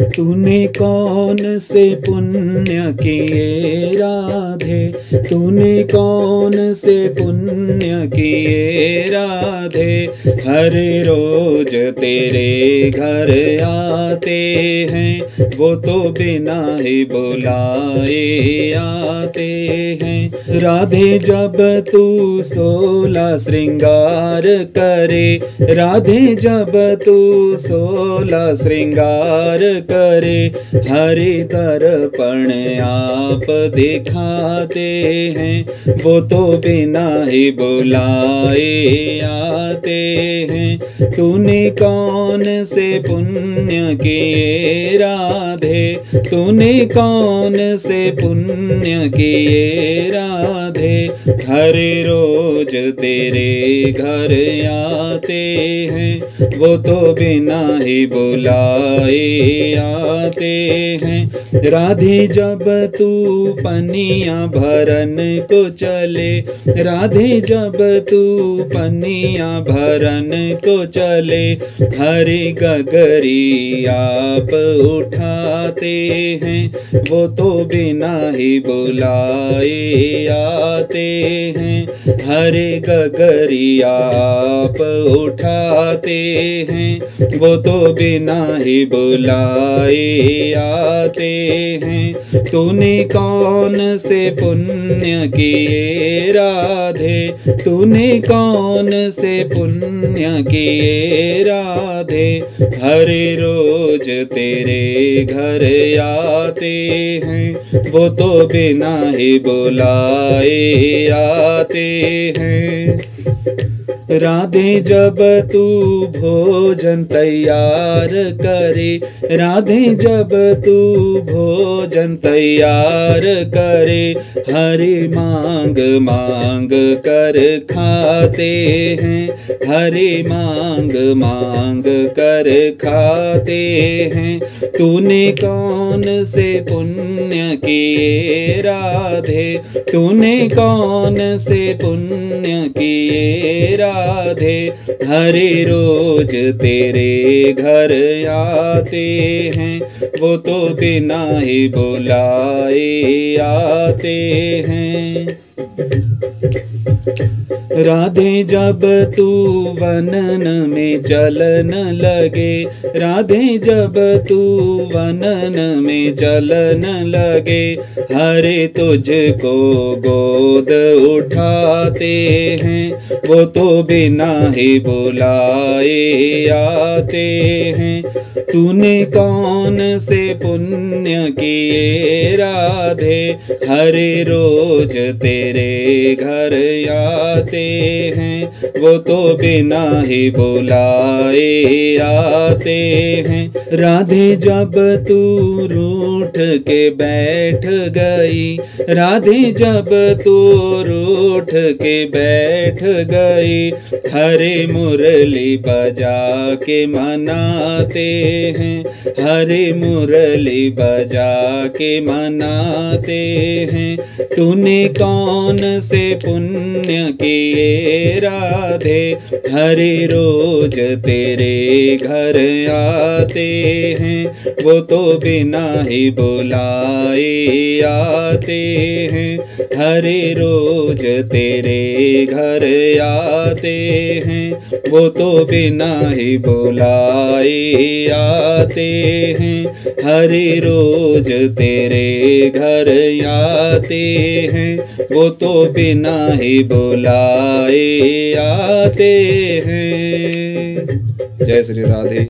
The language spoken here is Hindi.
तूने कौन से पुण्य किए राधे? तूने कौन से पुण्य किए राधे? हर रोज तेरे घर आते हैं, वो तो बिना ही बुलाए आते हैं। राधे, जब तू सोला श्रृंगार करे, राधे, जब तू सोला श्रृंगार करे हरि दर्पण आप दिखाते हैं वो तो बिना ही बुलाए आते हैं। तूने कौन से पुण्य किए राधे? तूने कौन से पुण्य किए राधे? हर रोज तेरे घर आते हैं, वो तो बिना ही बुलाए आते हैं। राधे, जब तू पनिया भरन को चले राधे, जब तू पनिया भरन को चले हरे गगरी आप उठाते हैं। वो तो बिना ही बुलाए आते हैं। हरे गगरी आप उठाते हैं। वो तो बिना ही बुलाए आते हैं। तूने कौन से पुण्य किए राधे? तूने कौन से पुण्य किए राधे हर रोज तेरे घर आते हैं। वो तो बिना ही बुलाए आते हैं। राधे जब तू भोजन तैयार करे, राधे जब तू भोजन तैयार करे, हरि मांग मांग कर खाते हैं, हरि मांग मांग कर खाते हैं। तूने कौन से पुण्य किए राधे? तूने कौन से पुण्य किए राधे हरे रोज तेरे घर आते हैं। वो तो बिना ही बुलाए आते हैं। राधे जब तू वनन में चलन लगे, राधे जब तू वनन में चलन लगे, हरे तुझको गोद उठाते हैं, वो तो बिना ही बुलाए आते हैं। तूने कौन से पुण्य किए राधे? हरे रोज तेरे घर आते हैं, वो तो बिना ही बुलाए आते हैं। राधे जब तू रूठ के बैठ गई, राधे जब तू रूठ के बैठ गई, हरे मुरली बजा के मनाते हैं, हरे मुरली बजा के मनाते हैं। तूने कौन से पुण्य किए राधे, हरे रोज तेरे घर आते हैं। वो तो बिना ही बुलाए आते हैं। हरे रोज तेरे घर आते हैं। वो तो बिना ही बुलाए आते हैं। हरे रोज तेरे घर आते हैं। वो तो बिना ही बुलाए आते हैं। जय श्री राधे।